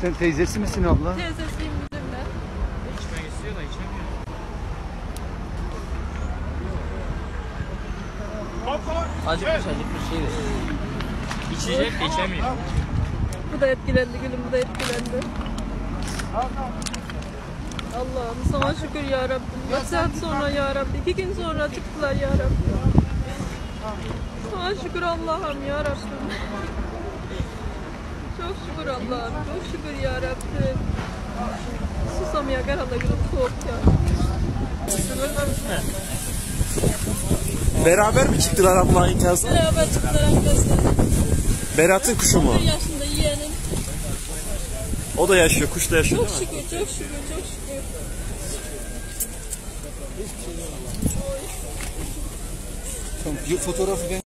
Sen teyzesi misin abla? Teyzesiyim müdürle. İçmek istiyor da içemiyor. Acıkmış acıkmış şey ver. İçecek de içemiyor. Bu da etkilendi gülüm bu da etkilendi. Allah'ım sana şükür ya Rabbim. Kaç saat sonra ya Rabbi. iki gün sonra çıktılar ya Rabbim. Sana şükür Allah'ım ya Rabbim. Çok şükür Allah'ım. Çok şükür ya Rabbim. Susamaya herhalde gülüm soğuk ya. Beraber mi çıktılar abla ikaz? Beraber çıktılar arkadaşlar. Berat'ın kuşu mu? 11 yaşında yeğenim. O da yaşıyor, kuş da yaşıyor Çok değil mi? şükür, çok şükür, çok şükür. Tamam. Fotoğrafı ben